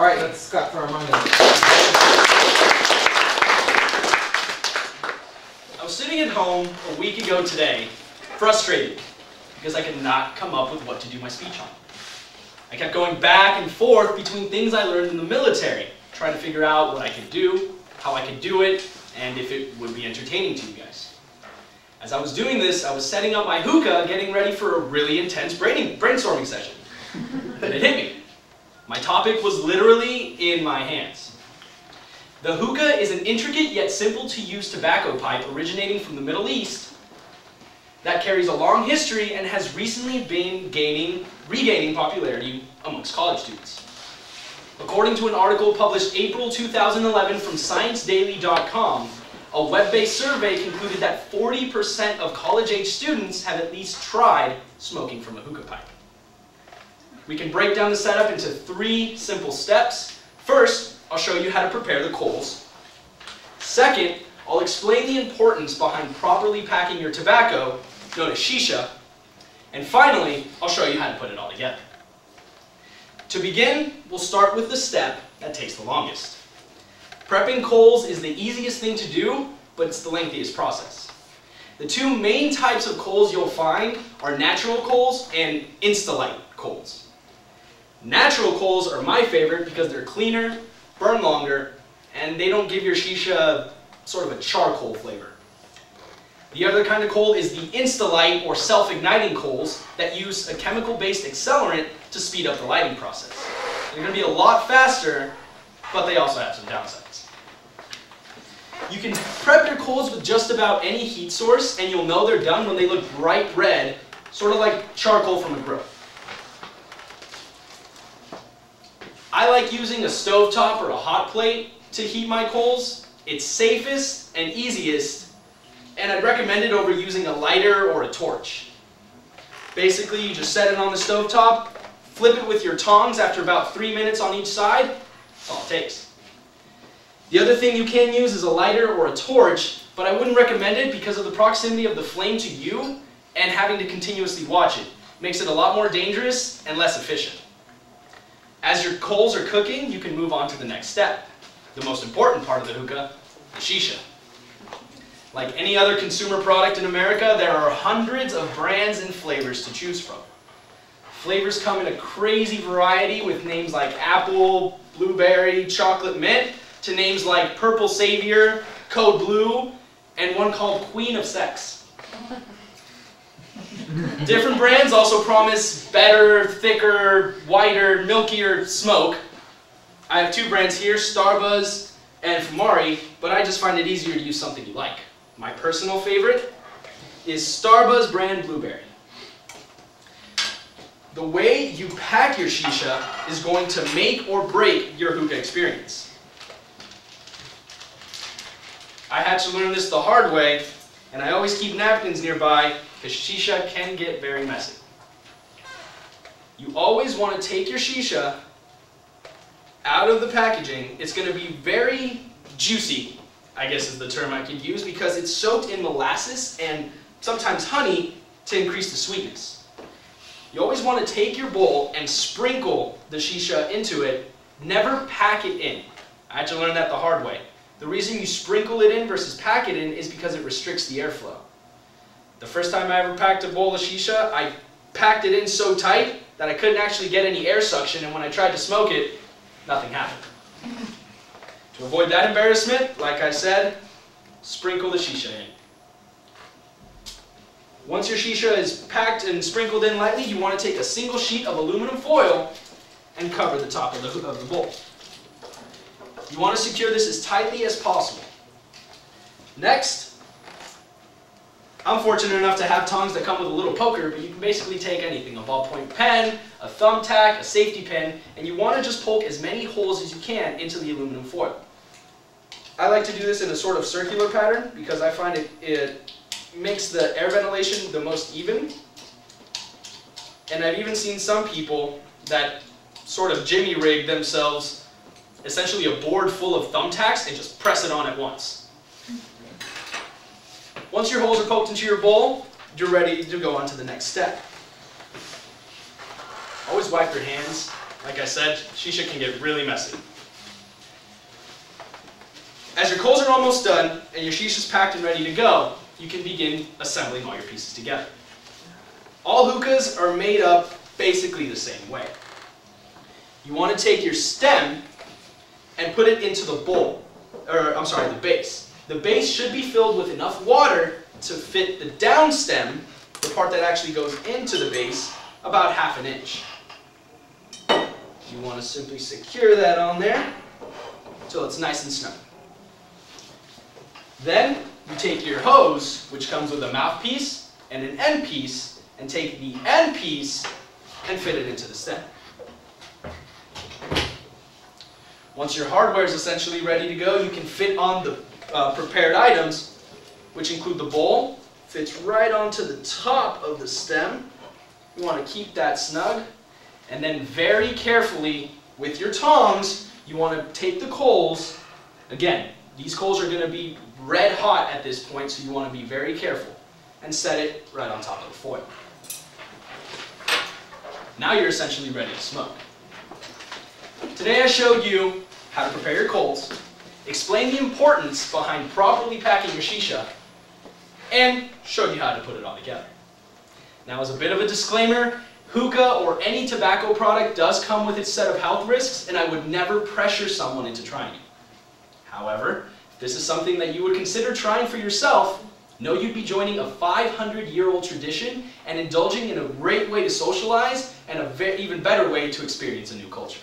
All right, let's Scott for Armando. I was sitting at home a week ago today, frustrated, because I could not come up with what to do my speech on. I kept going back and forth between things I learned in the military, trying to figure out what I could do, how I could do it, and if it would be entertaining to you guys. As I was doing this, I was setting up my hookah, getting ready for a really intense brainstorming session. then it hit me. My topic was literally in my hands. The hookah is an intricate yet simple to use tobacco pipe originating from the Middle East that carries a long history and has recently been gaining, regaining popularity amongst college students. According to an article published April 2011 from ScienceDaily.com, a web-based survey concluded that 40% of college-age students have at least tried smoking from a hookah pipe. We can break down the setup into three simple steps. First, I'll show you how to prepare the coals. Second, I'll explain the importance behind properly packing your tobacco, known as shisha. And finally, I'll show you how to put it all together. To begin, we'll start with the step that takes the longest. Prepping coals is the easiest thing to do, but it's the lengthiest process. The two main types of coals you'll find are natural coals and Instalight coals. Natural coals are my favorite because they're cleaner, burn longer, and they don't give your shisha sort of a charcoal flavor. The other kind of coal is the Instalight or self-igniting coals that use a chemical-based accelerant to speed up the lighting process. They're going to be a lot faster, but they also have some downsides. You can prep your coals with just about any heat source and you'll know they're done when they look bright red, sort of like charcoal from a grill. I like using a stovetop or a hot plate to heat my coals. It's safest and easiest, and I'd recommend it over using a lighter or a torch. Basically, you just set it on the stovetop, flip it with your tongs after about three minutes on each side, that's all it takes. The other thing you can use is a lighter or a torch, but I wouldn't recommend it because of the proximity of the flame to you and having to continuously watch it. it makes it a lot more dangerous and less efficient. As your coals are cooking, you can move on to the next step. The most important part of the hookah, the shisha. Like any other consumer product in America, there are hundreds of brands and flavors to choose from. Flavors come in a crazy variety with names like apple, blueberry, chocolate mint, to names like Purple Savior, Code Blue, and one called Queen of Sex. Different brands also promise better, thicker, whiter, milkier smoke. I have two brands here, Starbuzz and Fumari, but I just find it easier to use something you like. My personal favorite is Starbuzz brand Blueberry. The way you pack your shisha is going to make or break your hookah experience. I had to learn this the hard way, and I always keep napkins nearby because shisha can get very messy. You always want to take your shisha out of the packaging. It's going to be very juicy, I guess is the term I could use, because it's soaked in molasses and sometimes honey to increase the sweetness. You always want to take your bowl and sprinkle the shisha into it, never pack it in. I had to learn that the hard way. The reason you sprinkle it in versus pack it in is because it restricts the airflow. The first time I ever packed a bowl of shisha, I packed it in so tight that I couldn't actually get any air suction, and when I tried to smoke it, nothing happened. to avoid that embarrassment, like I said, sprinkle the shisha in. Once your shisha is packed and sprinkled in lightly, you want to take a single sheet of aluminum foil and cover the top of the, of the bowl. You want to secure this as tightly as possible. Next, I'm fortunate enough to have tongs that come with a little poker, but you can basically take anything, a ballpoint pen, a thumbtack, a safety pin, and you want to just poke as many holes as you can into the aluminum foil. I like to do this in a sort of circular pattern because I find it, it makes the air ventilation the most even. And I've even seen some people that sort of jimmy rig themselves essentially a board full of thumbtacks and just press it on at once. Once your holes are poked into your bowl, you're ready to go on to the next step. Always wipe your hands Like I said, shisha can get really messy. As your coals are almost done and your shisha is packed and ready to go, you can begin assembling all your pieces together. All hookahs are made up basically the same way. You want to take your stem and put it into the bowl, or I'm sorry, the base. The base should be filled with enough water to fit the down stem, the part that actually goes into the base, about half an inch. You want to simply secure that on there until it's nice and snug. Then you take your hose, which comes with a mouthpiece and an end piece, and take the end piece and fit it into the stem. Once your hardware is essentially ready to go, you can fit on the uh, prepared items, which include the bowl, fits right onto the top of the stem. You want to keep that snug. And then very carefully, with your tongs, you want to take the coals. Again, these coals are going to be red hot at this point, so you want to be very careful. And set it right on top of the foil. Now you're essentially ready to smoke. Today I showed you how to prepare your coals, explained the importance behind properly packing your shisha, and showed you how to put it all together. Now as a bit of a disclaimer, hookah or any tobacco product does come with its set of health risks, and I would never pressure someone into trying it. However, if this is something that you would consider trying for yourself, know you'd be joining a 500-year-old tradition and indulging in a great way to socialize and a even better way to experience a new culture.